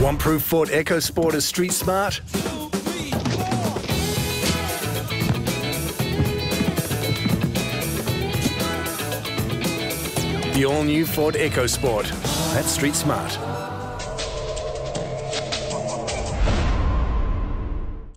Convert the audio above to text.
One proof Ford EcoSport is street smart. The all-new Ford EcoSport. That's street smart.